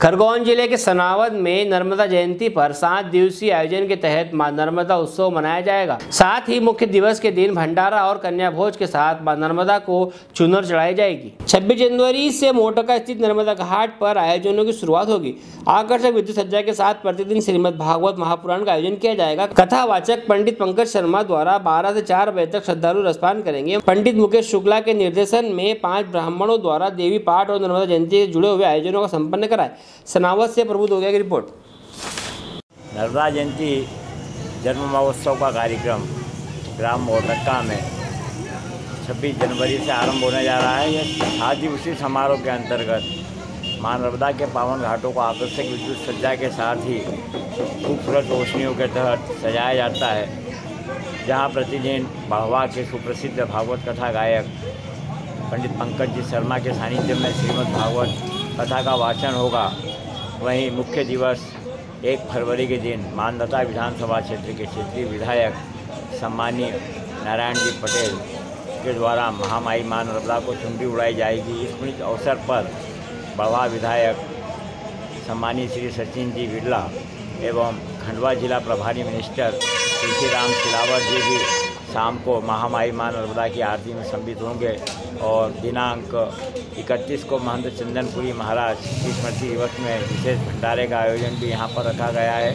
खरगोन ज़िले के सनावद में नर्मदा जयंती पर सात दिवसीय आयोजन के तहत माँ नर्मदा उत्सव मनाया जाएगा। साथ ही मुख्य दिवस के दिन भंडारा और कन्या भोज के साथ माँ नर्मदा को चुनर चढ़ाई जाएगी। 26 जनवरी से मोटका स्थित नर्मदा घाट पर आयोजनों की शुरुआत होगी। आकर्षक विद्युत सज्जा के साथ प्रतिदिन श्रीमद भागवत महापुराण का आयोजन किया जाएगा। कथावाचक पंडित पंकज शर्मा द्वारा बारह ऐसी चार बजे तक श्रद्धालु रसपान करेंगे। पंडित मुकेश शुक्ला के निर्देशन में पाँच ब्राह्मणों द्वारा देवी पाठ और नर्मदा जयंती से जुड़े हुए आयोजनों का सम्पन्न कराए। सनावत से प्रभु दोगिया की रिपोर्ट? नर्मदा जयंती जन्म महोत्सव का कार्यक्रम ग्राम मोटक्का में 26 जनवरी से आरंभ होने जा रहा है। यह सात दिवसीय समारोह के अंतर्गत माँ नर्मदा के पावन घाटों को आकर्षक विद्युत सज्जा के साथ ही खूबसूरत रोशनियों के तहत सजाया जाता है, जहाँ प्रतिदिन बाहवा के सुप्रसिद्ध भागवत कथा गायक पंडित पंकज जी शर्मा के सानिध्य में श्रीमद् भागवत कथा का वाचन होगा, वहीं मुख्य दिवस एक फरवरी के दिन मानदता विधानसभा क्षेत्र के क्षेत्रीय विधायक सम्मानीय नारायण जी पटेल के द्वारा महामाई माँ नर्मदा को चुंडी उड़ाई जाएगी। इस अवसर पर बड़वा विधायक सम्मानीय श्री सचिन जी बिरला एवं खंडवा जिला प्रभारी मिनिस्टर तुलसीराम सिलावट जी भी शाम को महामाई माँ की आरती में सम्मिलित होंगे और दिनांक 31 को महंत चंदनपुरी महाराज की स्मृति दिवस में विशेष भंडारे का आयोजन भी यहाँ पर रखा गया है।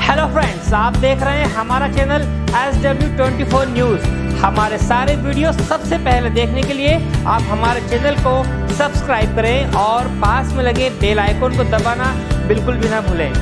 हेलो फ्रेंड्स आप देख रहे हैं हमारा channel S W twenty four news हमारे सारे वीडियो सबसे पहले देखने के लिए आप हमारे चैनल को सब्सक्राइब करें और पास में लगे बेल आइकन को दबाना बिल्कुल भी ना भूलें।